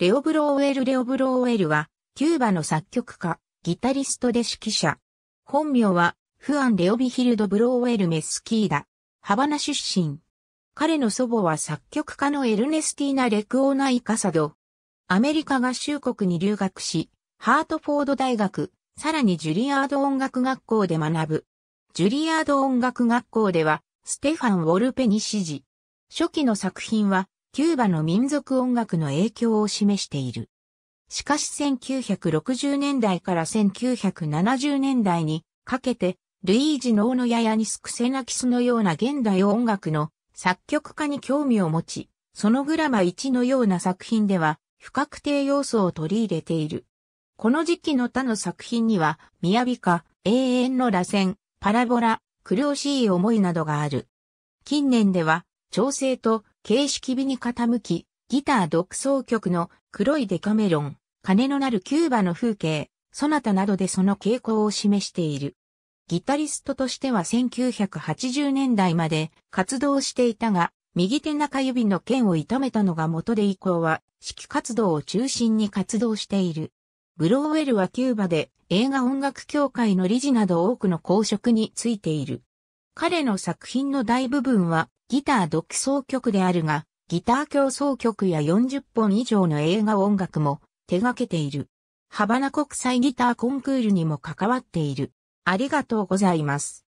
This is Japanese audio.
レオ・ブローウェル・レオ・ブローウェルは、キューバの作曲家、ギタリストで指揮者。本名は、フアン・レオビヒルド・ブローウェル・メスキーダ。ハバナ出身。彼の祖母は作曲家のエルネスティーナ・レクオーナ・イカサド。アメリカ合衆国に留学し、ハートフォード大学、さらにジュリアード音楽学校で学ぶ。ジュリアード音楽学校では、ステファン・ウォルペに指示。初期の作品は、キューバの民族音楽の影響を示している。しかし1960年代から1970年代にかけて、ルイージ・ノーノヤヤニス・クセナキスのような現代音楽の作曲家に興味を持ち、そのグラマ1のような作品では不確定要素を取り入れている。この時期の他の作品には、雅か、永遠の螺旋、パラボラ、苦しい思いなどがある。近年では、調整と形式美に傾き、ギター独奏曲の黒いデカメロン、金のなるキューバの風景、ソナタなどでその傾向を示している。ギタリストとしては1980年代まで活動していたが、右手中指の剣を痛めたのが元で以降は指揮活動を中心に活動している。ブローウェルはキューバで映画音楽協会の理事など多くの公職についている。彼の作品の大部分はギター独奏曲であるが、ギター競争曲や40本以上の映画音楽も手掛けている。ハバナ国際ギターコンクールにも関わっている。ありがとうございます。